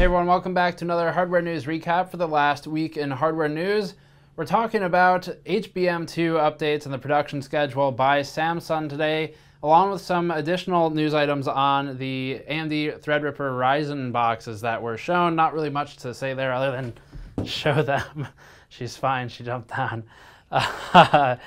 Hey everyone, welcome back to another hardware news recap for the last week in hardware news. We're talking about HBM2 updates and the production schedule by Samsung today, along with some additional news items on the AMD Threadripper Ryzen boxes that were shown. Not really much to say there other than show them. She's fine, she jumped down.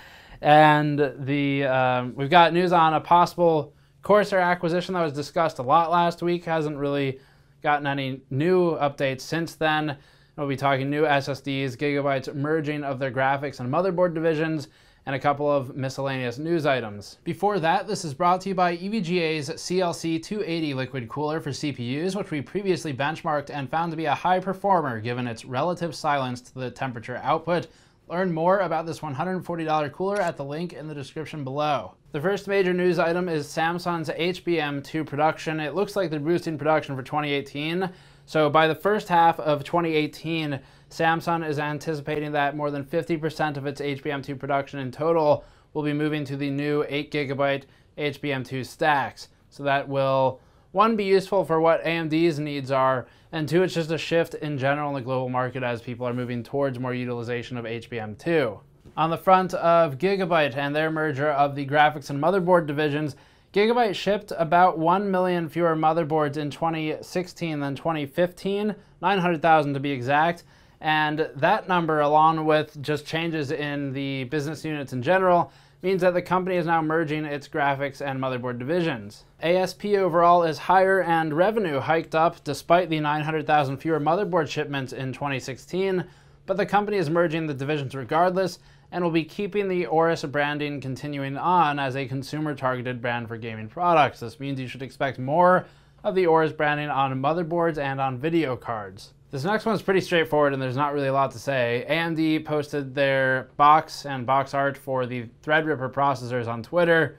And the um, we've got news on a possible Corsair acquisition that was discussed a lot last week. Hasn't really gotten any new updates since then. We'll be talking new SSDs, Gigabyte's merging of their graphics and motherboard divisions, and a couple of miscellaneous news items. Before that, this is brought to you by EVGA's CLC 280 liquid cooler for CPUs, which we previously benchmarked and found to be a high performer given its relative silence to the temperature output. Learn more about this $140 cooler at the link in the description below. The first major news item is Samsung's HBM2 production. It looks like they're boosting production for 2018. So by the first half of 2018, Samsung is anticipating that more than 50% of its HBM2 production in total will be moving to the new 8GB HBM2 stacks. So that will, one, be useful for what AMD's needs are, and two, it's just a shift in general in the global market as people are moving towards more utilization of HBM2. On the front of Gigabyte and their merger of the graphics and motherboard divisions, Gigabyte shipped about 1 million fewer motherboards in 2016 than 2015, 900,000 to be exact. And that number, along with just changes in the business units in general, means that the company is now merging its graphics and motherboard divisions. ASP overall is higher and revenue hiked up despite the 900,000 fewer motherboard shipments in 2016, but the company is merging the divisions regardless and will be keeping the Aorus branding continuing on as a consumer-targeted brand for gaming products. This means you should expect more of the Aorus branding on motherboards and on video cards. This next one's pretty straightforward and there's not really a lot to say. AMD posted their box and box art for the Threadripper processors on Twitter.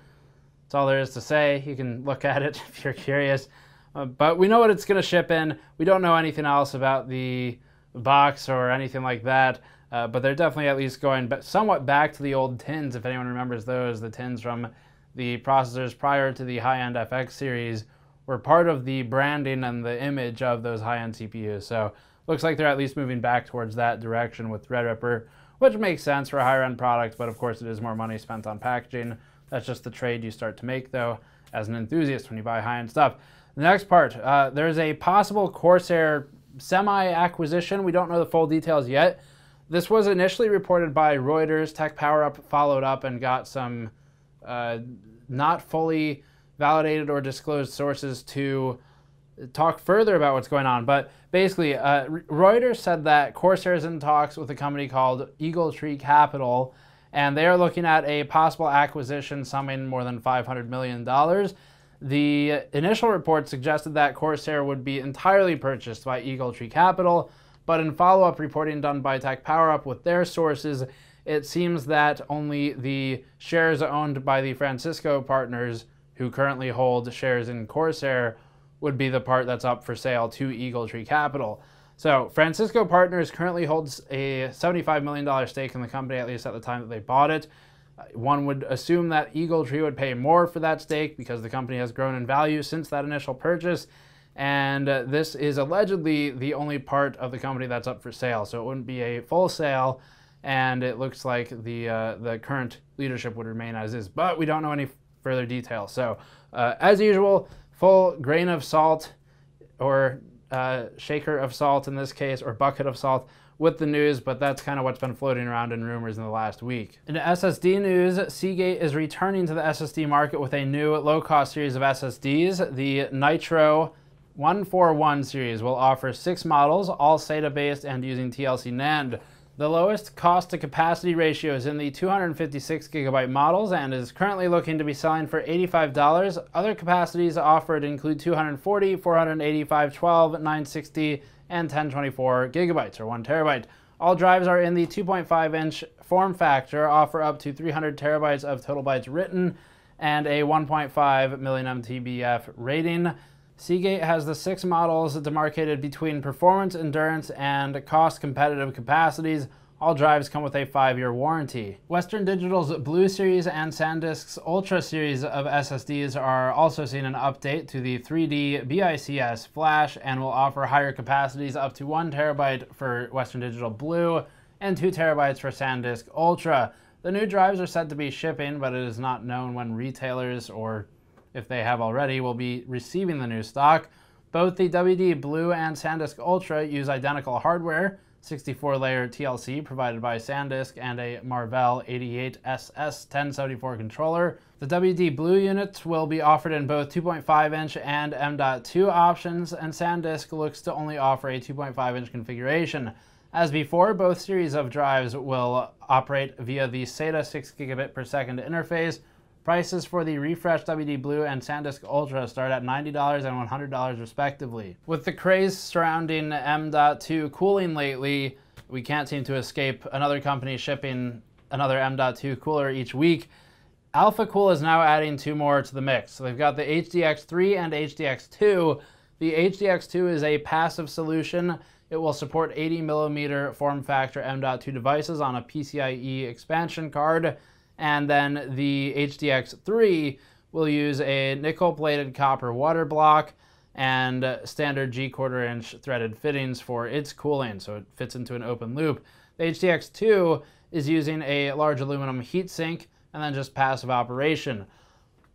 That's all there is to say. You can look at it if you're curious. Uh, but we know what it's going to ship in. We don't know anything else about the box or anything like that. Uh, but they're definitely at least going somewhat back to the old tins, if anyone remembers those. The tins from the processors prior to the high-end FX series were part of the branding and the image of those high-end CPUs. So looks like they're at least moving back towards that direction with Threadripper, which makes sense for a higher-end product, but of course it is more money spent on packaging. That's just the trade you start to make, though, as an enthusiast when you buy high-end stuff. The next part, uh, there's a possible Corsair semi-acquisition. We don't know the full details yet, this was initially reported by Reuters. Tech PowerUp followed up and got some uh, not fully validated or disclosed sources to talk further about what's going on. But basically, uh, Reuters said that Corsair is in talks with a company called Eagle Tree Capital, and they are looking at a possible acquisition summing more than $500 million. The initial report suggested that Corsair would be entirely purchased by Eagle Tree Capital, but in follow-up reporting done by Tech PowerUp with their sources, it seems that only the shares owned by the Francisco partners who currently hold shares in Corsair would be the part that's up for sale to Eagle Tree Capital. So Francisco Partners currently holds a $75 million stake in the company, at least at the time that they bought it. One would assume that Eagle Tree would pay more for that stake because the company has grown in value since that initial purchase and uh, this is allegedly the only part of the company that's up for sale. So it wouldn't be a full sale, and it looks like the uh, the current leadership would remain as is. But we don't know any further details. So uh, as usual, full grain of salt, or uh, shaker of salt in this case, or bucket of salt with the news, but that's kind of what's been floating around in rumors in the last week. In SSD news, Seagate is returning to the SSD market with a new low-cost series of SSDs, the Nitro 141 series will offer six models, all SATA-based and using TLC NAND. The lowest cost to capacity ratio is in the 256 gigabyte models and is currently looking to be selling for $85. Other capacities offered include 240, 485, 12, 960, and 1024 gigabytes or 1 terabyte. All drives are in the 2.5 inch form factor, offer up to 300 terabytes of total bytes written, and a 1.5 million MTBF rating. Seagate has the six models demarcated between performance, endurance, and cost competitive capacities. All drives come with a five-year warranty. Western Digital's Blue Series and SanDisk's Ultra series of SSDs are also seeing an update to the 3D BICS flash and will offer higher capacities up to one terabyte for Western Digital Blue and two terabytes for SanDisk Ultra. The new drives are said to be shipping, but it is not known when retailers, or if they have already, will be receiving the new stock. Both the WD Blue and SanDisk Ultra use identical hardware, 64-layer TLC provided by SanDisk, and a Marvell 88SS1074 controller. The WD Blue units will be offered in both 2.5-inch and M.2 options, and SanDisk looks to only offer a 2.5-inch configuration. As before, both series of drives will operate via the SATA 6 gigabit per second interface, Prices for the refreshed WD Blue and SanDisk Ultra start at $90 and $100 respectively. With the craze surrounding M.2 cooling lately, we can't seem to escape another company shipping another M.2 cooler each week. AlphaCool is now adding two more to the mix. So they've got the HDX3 and HDX2. The HDX2 is a passive solution. It will support 80 millimeter form factor M.2 devices on a PCIe expansion card and then the HDX3 will use a nickel-plated copper water block and standard G quarter inch threaded fittings for its cooling, so it fits into an open loop. The HDX2 is using a large aluminum heatsink and then just passive operation.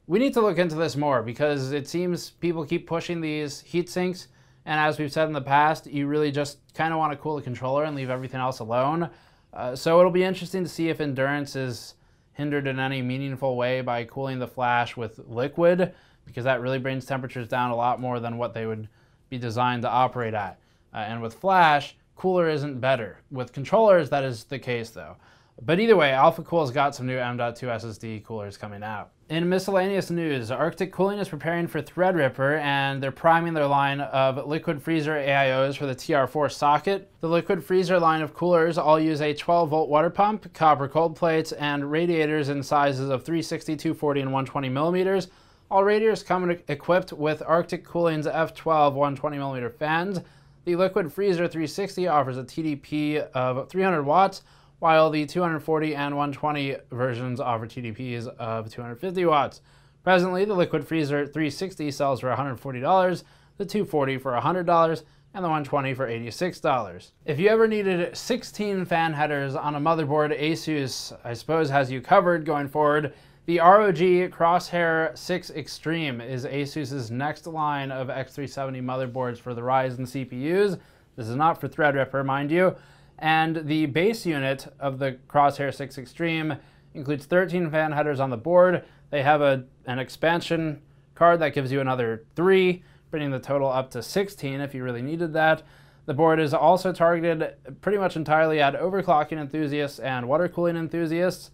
We need to look into this more because it seems people keep pushing these heat sinks and as we've said in the past, you really just kind of want to cool the controller and leave everything else alone. Uh, so it'll be interesting to see if endurance is hindered in any meaningful way by cooling the flash with liquid because that really brings temperatures down a lot more than what they would be designed to operate at. Uh, and with flash, cooler isn't better. With controllers, that is the case though. But either way, AlphaCool's got some new M.2 SSD coolers coming out. In miscellaneous news, Arctic Cooling is preparing for Threadripper and they're priming their line of liquid freezer AIOs for the TR4 socket. The liquid freezer line of coolers all use a 12 volt water pump, copper cold plates, and radiators in sizes of 360, 240, and 120 millimeters. All radiators come equipped with Arctic Cooling's F12 120 millimeter fans. The liquid freezer 360 offers a TDP of 300 watts while the 240 and 120 versions offer TDPs of 250 watts. Presently, the Liquid Freezer 360 sells for $140, the 240 for $100, and the 120 for $86. If you ever needed 16 fan headers on a motherboard, Asus, I suppose, has you covered going forward. The ROG Crosshair 6 Extreme is Asus's next line of X370 motherboards for the Ryzen CPUs. This is not for Threadripper, mind you. And the base unit of the Crosshair 6 Extreme includes 13 fan headers on the board. They have a, an expansion card that gives you another three, bringing the total up to 16 if you really needed that. The board is also targeted pretty much entirely at overclocking enthusiasts and water cooling enthusiasts.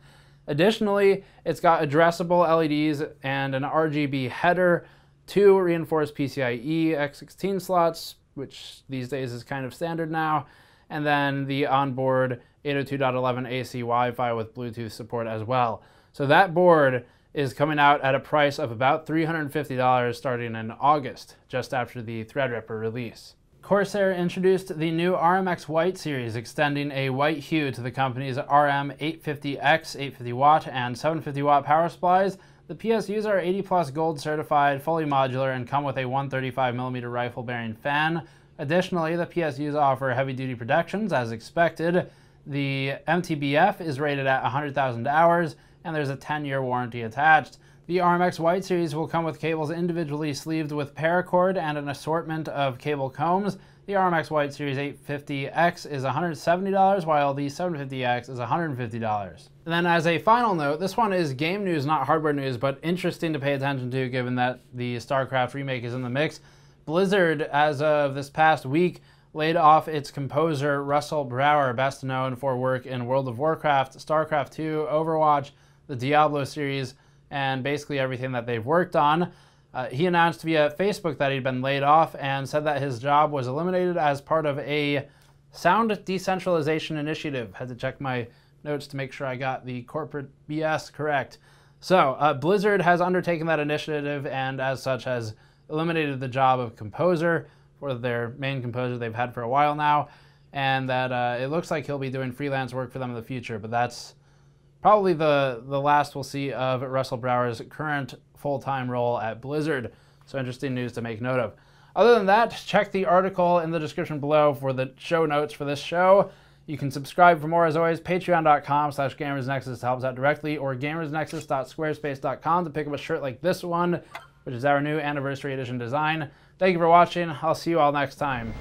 Additionally, it's got addressable LEDs and an RGB header, two reinforced PCIe X16 slots, which these days is kind of standard now, and then the onboard 802.11 AC Wi-Fi with Bluetooth support as well. So that board is coming out at a price of about $350 starting in August, just after the Threadripper release. Corsair introduced the new RMX White series, extending a white hue to the company's RM850X 850 watt and 750 watt power supplies. The PSUs are 80 plus gold certified, fully modular, and come with a 135mm rifle bearing fan, Additionally, the PSUs offer heavy-duty protections as expected. The MTBF is rated at 100,000 hours, and there's a 10-year warranty attached. The RMX White Series will come with cables individually sleeved with paracord and an assortment of cable combs. The RMX White Series 850X is $170, while the 750X is $150. And then as a final note, this one is game news, not hardware news, but interesting to pay attention to given that the StarCraft remake is in the mix. Blizzard, as of this past week, laid off its composer Russell Brower, best known for work in World of Warcraft, StarCraft 2, Overwatch, the Diablo series, and basically everything that they've worked on. Uh, he announced via Facebook that he'd been laid off and said that his job was eliminated as part of a sound decentralization initiative. Had to check my notes to make sure I got the corporate BS correct. So, uh, Blizzard has undertaken that initiative and, as such, has eliminated the job of composer for their main composer they've had for a while now. and that uh, it looks like he'll be doing freelance work for them in the future. But that's probably the the last we'll see of Russell Brower's current full-time role at Blizzard. So interesting news to make note of. Other than that, check the article in the description below for the show notes for this show. You can subscribe for more as always, patreon.com slash gamersnexus helps out directly, or gamersnexus.squarespace.com to pick up a shirt like this one, which is our new anniversary edition design. Thank you for watching. I'll see you all next time.